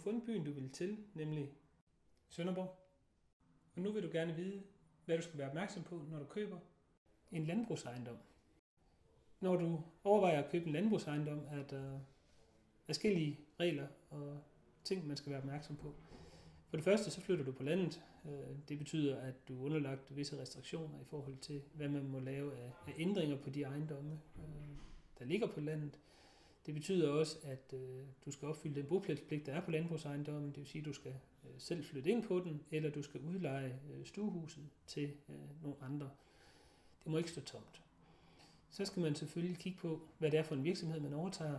fundet byen, du vil til, nemlig Sønderborg. Og nu vil du gerne vide, hvad du skal være opmærksom på, når du køber en landbrugsejendom. Når du overvejer at købe en landbrugsejendom, er der forskellige regler og ting, man skal være opmærksom på. For det første, så flytter du på landet. Øh, det betyder, at du er underlagt visse restriktioner i forhold til, hvad man må lave af ændringer på de ejendomme, øh, der ligger på landet. Det betyder også, at øh, du skal opfylde den bopælspligt, der er på landbrugsejendommen. Det vil sige, at du skal øh, selv flytte ind på den, eller du skal udleje øh, stuehuset til øh, nogle andre. Det må ikke stå tomt. Så skal man selvfølgelig kigge på, hvad det er for en virksomhed, man overtager.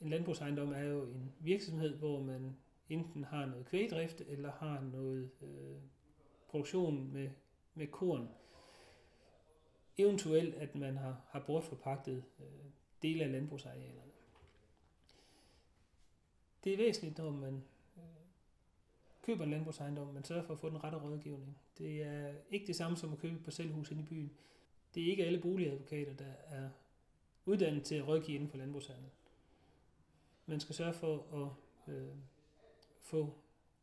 En landbrugsejendom er jo en virksomhed, hvor man enten har noget kvægdrift, eller har noget øh, produktion med, med korn. Eventuelt, at man har, har bortforpagtet øh, dele af landbrugsarealerne. Det er væsentligt, når man øh, køber en landbrugsejendom, man sørger for at få den rette rådgivning. Det er ikke det samme som at købe et parcelhus inde i byen. Det er ikke alle boligadvokater, der er uddannet til at rådgive inden for landbrugshandel. Man skal sørge for at øh, få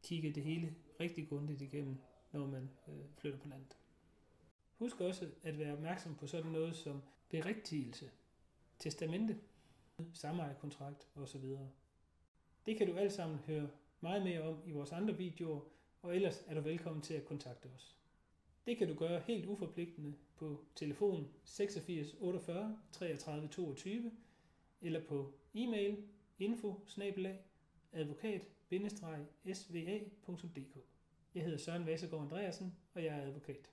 kigget det hele rigtig grundigt igennem, når man øh, flytter på landet. Husk også at være opmærksom på sådan noget som berigtigelse, testamente, samejerkontrakt osv. Det kan du alt sammen høre meget mere om i vores andre videoer, og ellers er du velkommen til at kontakte os. Det kan du gøre helt uforpligtende på telefon 86 48 33 22 eller på e-mail info advokat-sva.dk. Jeg hedder Søren Vassegaard Andreasen, og jeg er advokat.